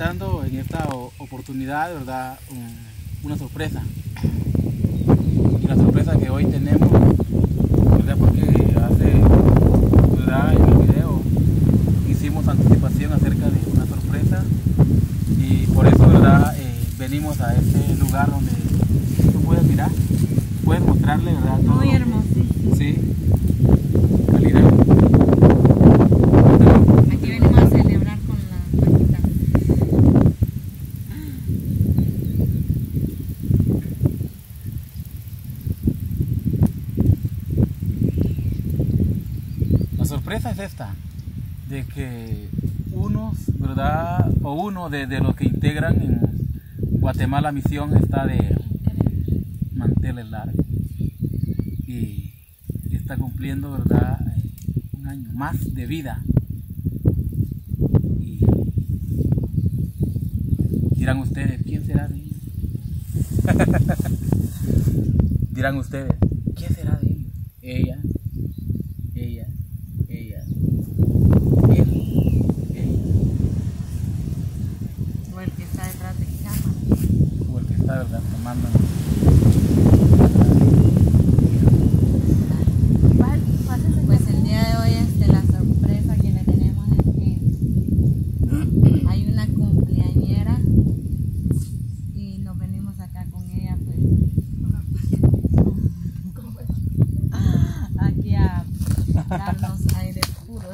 presentando en esta oportunidad, ¿verdad? una sorpresa. Y la sorpresa que hoy tenemos, ¿verdad? Porque hace, ¿verdad? En el video hicimos anticipación acerca de una sorpresa y por eso, ¿verdad? Eh, venimos a este lugar donde tú puedes mirar, puedes mostrarle, ¿verdad? Muy hermoso. Sí. Calidad. Sorpresa es esta, de que unos, ¿verdad? O uno de, los que integran en Guatemala Misión está de manteles largos y está cumpliendo, ¿verdad? Un año más de vida. Y dirán ustedes, ¿quién será de ellos? dirán ustedes, ¿quién será de ellos? Ella, Pues el día de hoy este, la sorpresa que le tenemos es que hay una cumpleañera y nos venimos acá con ella pues aquí a darnos aire puro.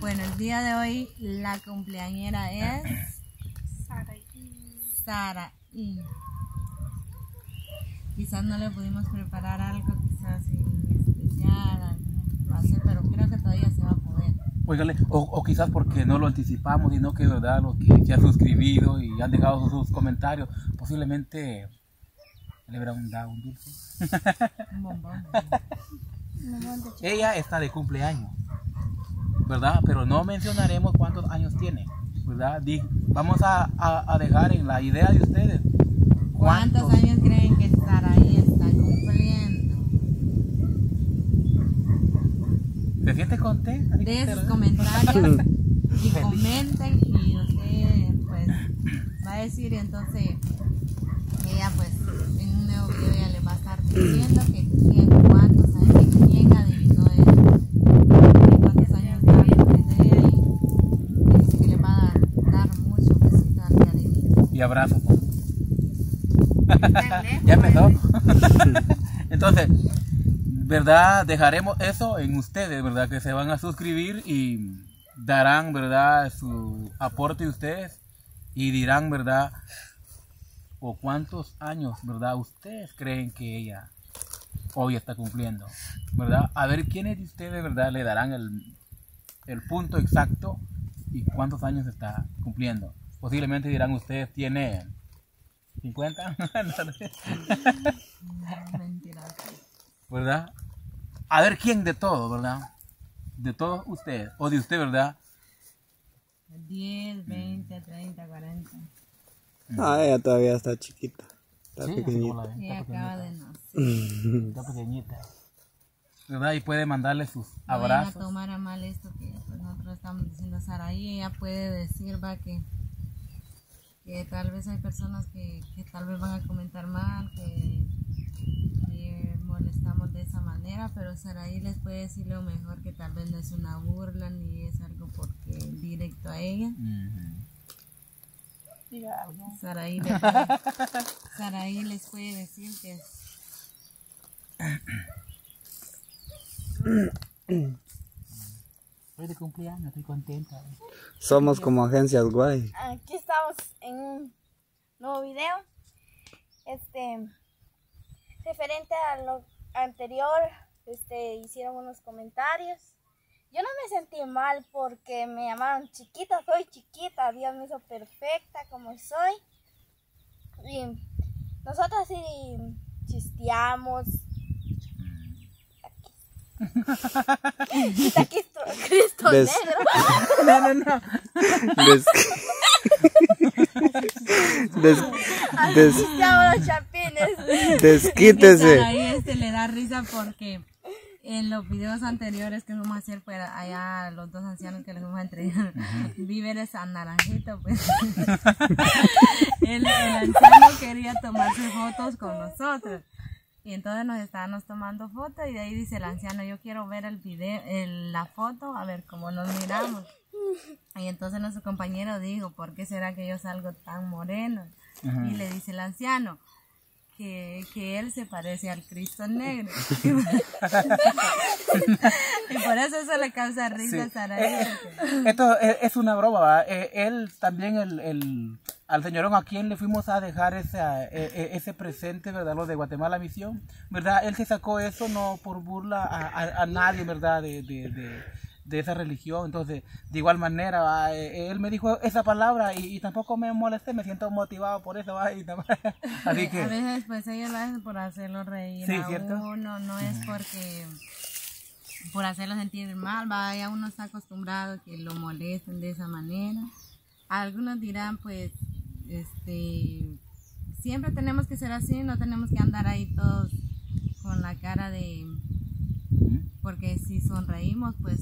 Bueno, el día de hoy la cumpleañera es Sara y quizás no le pudimos preparar algo quizás especial, pero creo que todavía se va a poder. Oígale, o, quizás porque no lo anticipamos, sino que verdad los que se han suscribido y han dejado sus, comentarios, posiblemente le habrá un, un dulce. Un bombón. Ella está de cumpleaños, ¿verdad? Pero no mencionaremos cuántos años tiene. ¿Verdad? Vamos a, dejar en la idea de ustedes. ¿Cuántos, años creen que ahí está cumpliendo? ¿Se siente contenta? De sus comentarios y comenten y usted pues va a decir entonces ella pues en un nuevo video ya le va a estar diciendo que cuántos años, quién adivinó cuántos años y abrazo. ya empezó. Entonces, ¿verdad? Dejaremos eso en ustedes, ¿verdad? Que se van a suscribir y darán, ¿verdad? Su aporte de ustedes y dirán, ¿verdad? O cuántos años, ¿verdad? Ustedes creen que ella hoy está cumpliendo, ¿verdad? A ver quiénes de ustedes, ¿verdad? Le darán el, el punto exacto y cuántos años está cumpliendo. Posiblemente dirán ustedes, tiene 50. ¿Verdad? A ver quién de todos, ¿verdad? De todos ustedes, o de usted, ¿verdad? 10, 20, 30, 40. Ah, ella todavía está chiquita. Está pequeñita. Ella acaba de nacer. Está pequeñita. ¿Verdad? Y puede mandarle sus abrazos. No a tomar a mal esto que pues, nosotros estamos diciendo a Sara. Y ella puede decir, va, que que tal vez hay personas que, tal vez van a comentar mal, que, molestamos de esa manera, pero Saraí les puede decir lo mejor que tal vez no es una burla ni es algo porque directo a ella. Saraí, les puede decir que de cumpleaños, estoy contenta. Somos como agencias guay. Aquí estamos en un nuevo video. Este, referente a lo anterior, este, hicieron unos comentarios. Yo no me sentí mal porque me llamaron chiquita, soy chiquita, Dios me hizo perfecta como soy. Y nosotros sí chisteamos, Está aquí Cristo Des... negro. No, no, no. Des... Des... Des... los chapines. Desquítese. Ahí este le da risa porque En los videos anteriores que fuimos a hacer, pues allá los dos ancianos que les fuimos a entregar víveres a naranjito, pues el, el anciano quería tomarse fotos con nosotros. Y entonces nos estábamos tomando fotos y de ahí dice el anciano, yo quiero ver el video, el- la foto, a ver cómo nos miramos. Y entonces nuestro compañero dijo, ¿por qué será que yo salgo tan moreno? Y le dice el anciano que, que él se parece al Cristo negro. y por eso eso le causa risa a Saraí, Eh, porque- Esto es, es una broma, ¿verdad? Eh, él también, el, el- al señorón a quien le fuimos a dejar esa, eh, eh, ese presente, ¿verdad? Lo de Guatemala Misión, ¿verdad? Él se sacó eso no por burla a, a- a nadie, ¿verdad? De, de, de, de esa religión. Entonces, de igual manera, ¿va? Eh, él me dijo esa palabra y, y tampoco me molesté, me siento motivado por eso, ¿va? Y Así A que, veces pues ellos lo hacen por hacerlo reír Sí, a ¿cierto? uno, no es porque por hacerlo sentir mal, vaya uno está acostumbrado que lo molesten de esa manera. Algunos dirán pues este siempre tenemos que ser así, no tenemos que andar ahí todos con la cara de porque si sonreímos pues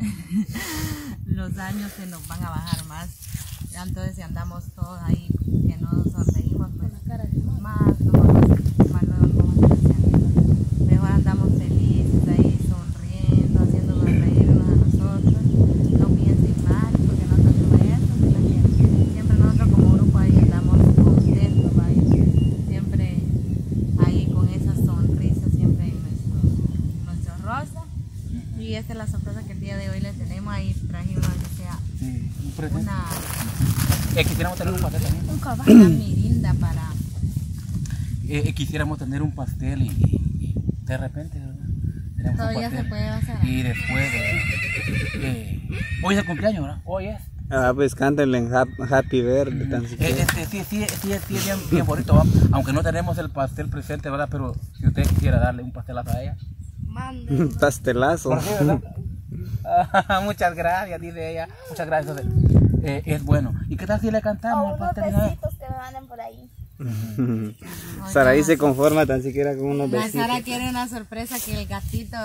los daños se nos van a bajar más. Entonces si andamos todos ahí que no sonreímos pues nos vamos, más nos vamos a ser ancianitos. Mejor andamos felices ahí sonriendo, haciéndonos reír unos a nosotros. No piensen mal porque nosotros hacemos eso, sino que siempre nosotros como grupo ahí andamos contentos, vaya. siempre ahí con esa sonrisa siempre en rostro. Y esta es la sorpresa que el día de hoy les tenemos ahí trajimos que sea sí, un una, Eh, quisiéramos tener un pastel también. una mirinda para Eh, eh, quisiéramos tener un pastel y, y- y de repente, ¿verdad? Tenemos un Todavía se pastel. puede hacer. Y después. Eh, hoy es el cumpleaños, ¿verdad? Hoy es. Ah, pues cántenle en hap- Happy Birthday, tan Eh, siquiera. este, sí, sí, sí, sí, es bien, bien bonito, ¿va? aunque no tenemos el pastel presente, ¿verdad? Pero si usted quisiera darle un pastelazo a ella. Mande. Un pastelazo. Por qué, ¿verdad? Ah, muchas gracias, dice ella. Muchas gracias. Eh, es bueno. ¿Y qué tal si le O cantamos el unos vez? besitos que me manden por ahí. Saraí se conforma tan siquiera con unos La besitos. Sara quiere una sorpresa que el gatito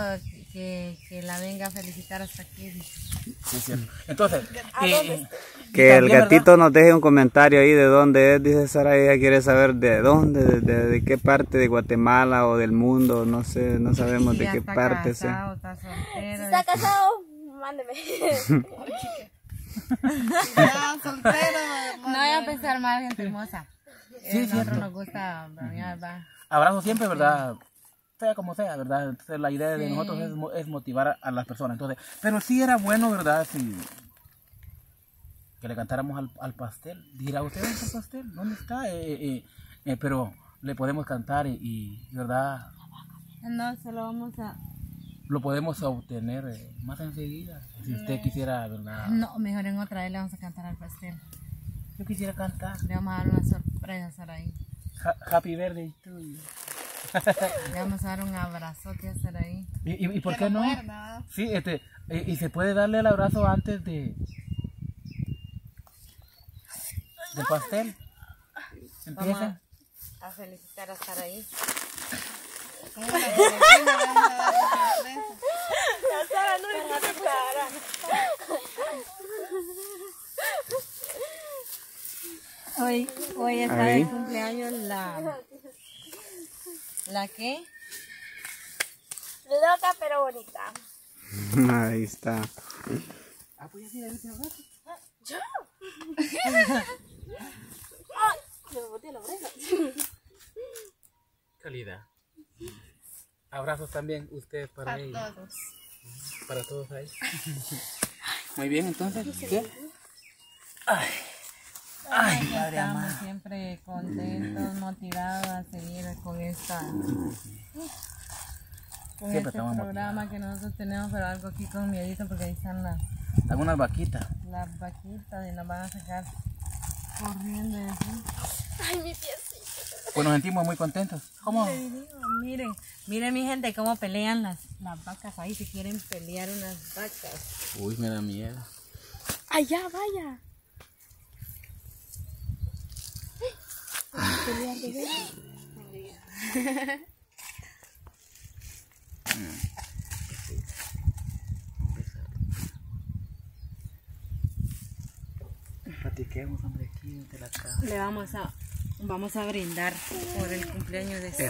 que, que la venga a felicitar hasta aquí. Sí, cierto. Entonces, eh, Que el gatito nos deje un comentario ahí de dónde es, dice Sara, ella quiere saber de dónde, de, de- de qué parte de Guatemala o del mundo, no sé, no sabemos de ya qué está parte sea. casado, está soltero. Si está casado, mándeme. No voy a pensar mal, gente hermosa. Sí, Eh, nosotros nos gusta bromear, va. abrazo siempre, ¿verdad? Sea como sea, ¿verdad? Entonces, la idea de nosotros es, es motivar a, a las personas. Entonces, pero sí era bueno, ¿verdad? Si que le cantáramos al, al pastel. Dirá usted, ¿dónde está el pastel? ¿Dónde está? Eh, eh, eh, pero le podemos cantar y, y, ¿verdad? No, solo vamos a... Lo podemos obtener eh, más enseguida. Si usted quisiera, ¿verdad? No, mejor en otra vez le vamos a cantar al pastel. Yo quisiera cantar. Le vamos a dar una sorpresa a. Ha- Happy birthday to you. Le vamos a dar un abrazote a Saraí. ¿Y, y, y por qué no? Sí, este, y, y se puede darle el abrazo antes de del pastel. Vamos Empieza. a, a felicitar a Saraí. La Sara no le tiene cara. Hoy, hoy está Ahí. de cumpleaños la... ¿La qué? Loca pero bonita. Ahí está. Me boté la oreja. Calidad. Abrazos también ustedes para ellos. Para todos ahí. Muy bien, entonces. ¿qué? Ay. Ay, Estamos siempre contentos, motivados a seguir con esta con Siempre este estamos programa que nosotros tenemos, pero algo aquí con miedito porque ahí están las, Algunas vaquitas. las vaquitas y nos van a sacar corriendo. y así. Ay, mi piecito. Pues nos sentimos muy contentos. ¿Cómo? Dios, Miren, miren mi gente cómo pelean las, las vacas ahí, si quieren pelear unas vacas. Uy, me da miedo. Allá, vaya. Platiquemos, hombre, aquí de la casa. Le vamos a, vamos a brindar por el cumpleaños de su.